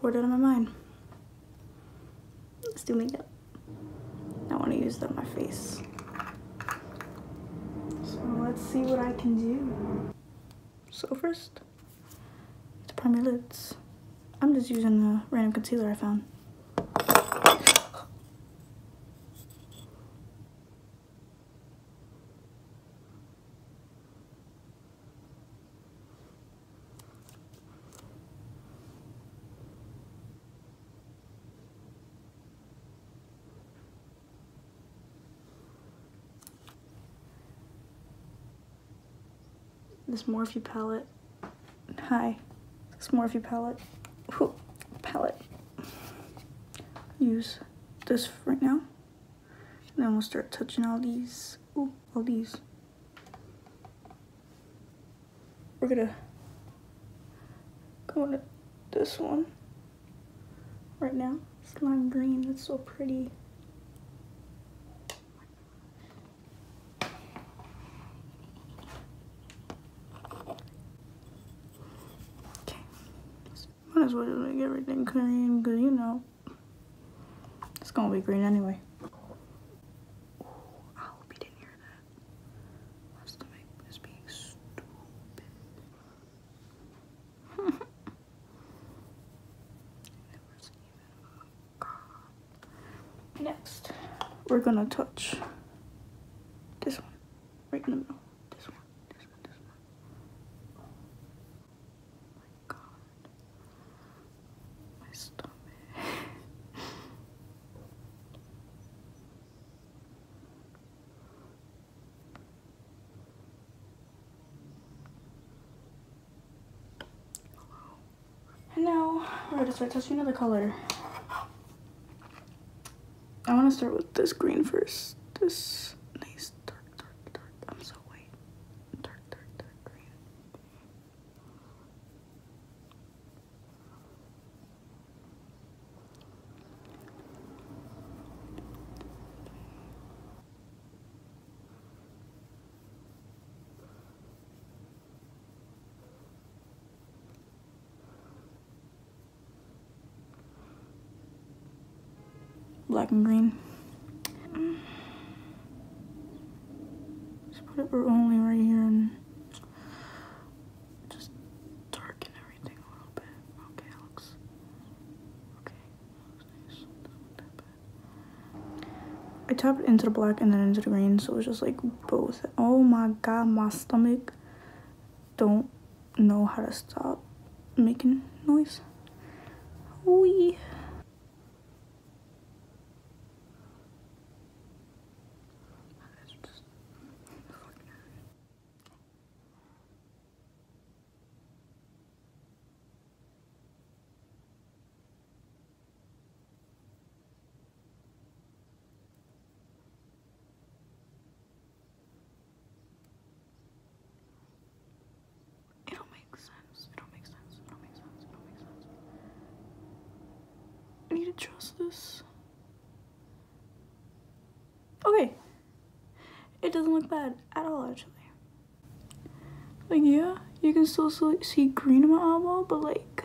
bored out of my mind. Let's do makeup. I want to use that on my face. So let's see what I can do. So first, to prime your lids. I'm just using a random concealer I found. This Morphe palette. Hi, this Morphe palette. Ooh, palette. Use this right now. And then we'll start touching all these. Ooh, all these. We're gonna go into this one right now. Slime green, it's so pretty. As well just make everything green, because you know, it's gonna be green anyway. Ooh, I hope you didn't hear that. My stomach is being stupid. Next, we're gonna touch this one right in the middle. This one, this one, this one. Oh my god. My stomach. And now we're gonna start touching another color. I want to start with this green first. This nice dark, dark, dark. I'm so white. Dark, dark, dark green. Black and green. Just put it only right here and just darken everything a little bit. Okay, that looks okay. I tapped into the black and then into the green, so it's just like both. Oh my god, my stomach don't know how to stop making noise. Wee just fucking hurt. It don't make sense. It don't make sense. It don't make sense. It don't make sense. Need to trust this. Okay. It doesn't look bad at all, actually. Like, yeah, you can still see- see green in my eyeball, but like.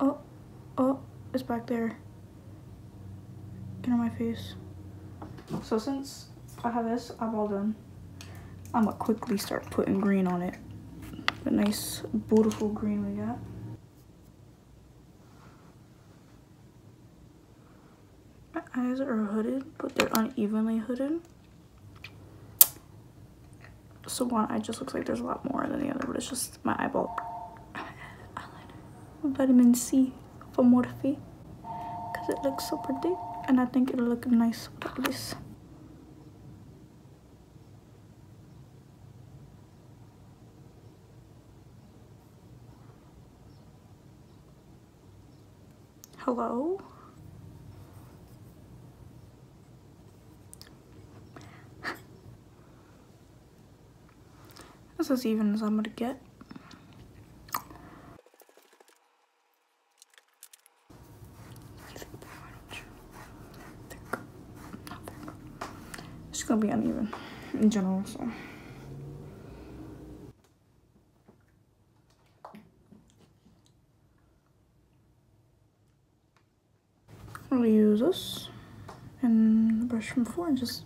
Oh, oh, it's back there. Get on my face. So since I have this eyeball done, I'm gonna quickly start putting green on it. The nice, beautiful green we got. My eyes are hooded, but they're unevenly hooded. So one eye just looks like there's a lot more than the other, but it's just my eyeball. Vitamin C for Morphe. Because it looks so pretty. And I think it'll look nice with this. Hello? That's as even as I'm gonna get. It's gonna be uneven in general, so. I'll use this and the brush from before and just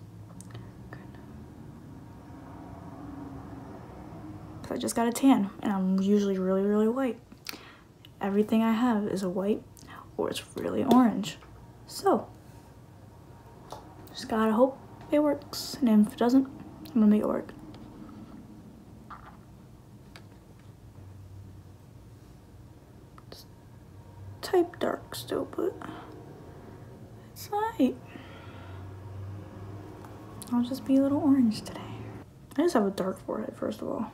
I just got a tan and I'm usually really, really white. Everything I have is a white or it's really orange. So, just gotta hope it works. And if it doesn't, I'm gonna make it work. Type dark still, but it's light. I'll just be a little orange today. I just have a dark forehead, first of all.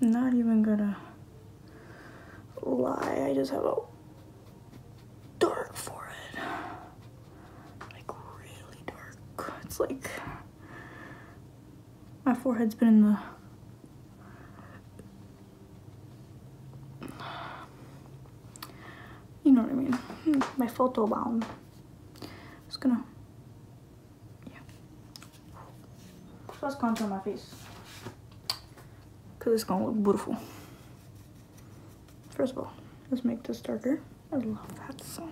not even gonna lie, I just have a dark forehead. Like really dark. It's like my forehead's been in the you know what I mean. Hmm, my photo bomb. Just gonna Let's contour my face. Cause it's gonna look beautiful. First of all, let's make this darker. I love that song.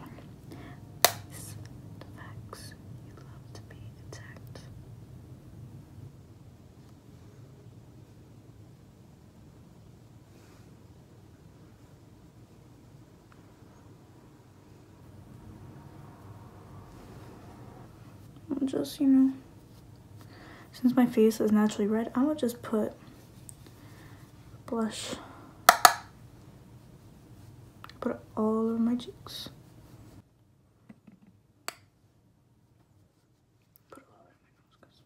To just, you know, since my face is naturally red, I'm gonna just put blush. Put it all over my cheeks. Put it all over my nose, 'cause-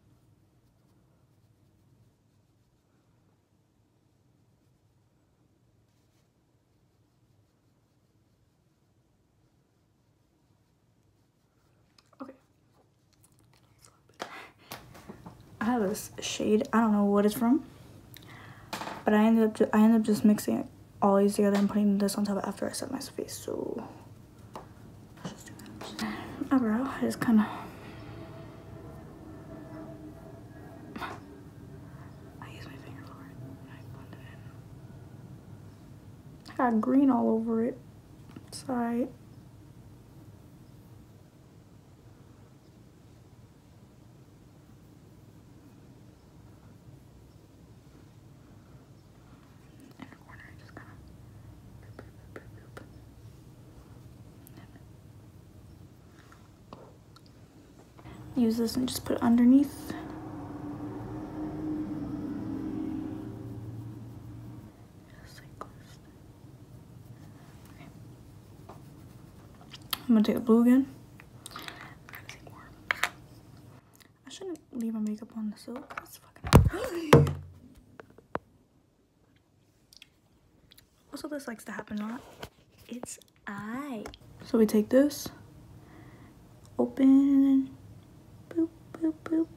Okay. I have this shade. I don't know what it's from, but I ended up I ended up just mixing it all these together and putting this on top after I set my face. So. Eyebrow is kind of. I use my finger I it. I got green all over it. Sorry. Use this and just put it underneath. I'm gonna take the blue again. I shouldn't leave my makeup on the silk. That's fucking. Also, this likes to happen a lot. It's I. So we take this, open, boop, boop,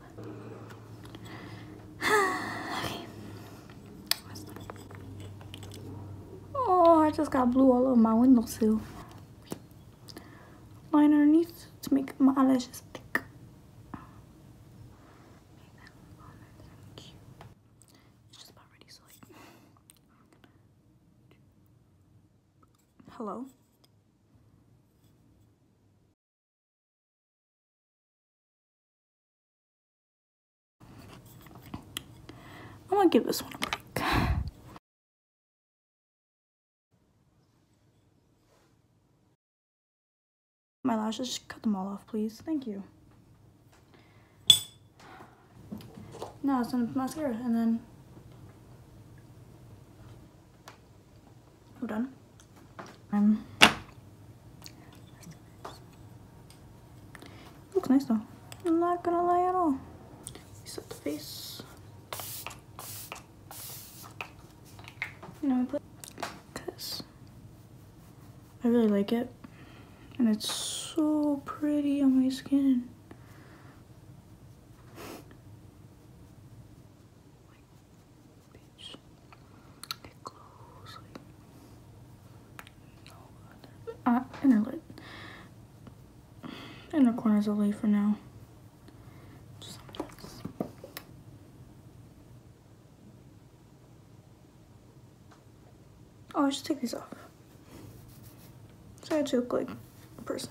okay. Oh, I just got blue all over my windowsill. Line underneath to make my eyelashes thick. Make that look all nice and cute. It's just about ready, so like. Hello? I'm gonna give this one a break. My lashes, just cut them all off, please. Thank you. Now it's on mascara, and then we're done. Um, looks nice though. I'm not gonna lie at all. Set the face. You know, because I really like it, and it's so pretty on my skin. Uh, inner lid. Inner corners I'll for now. Just some of this. Oh, I should take these off. So I had look like a person.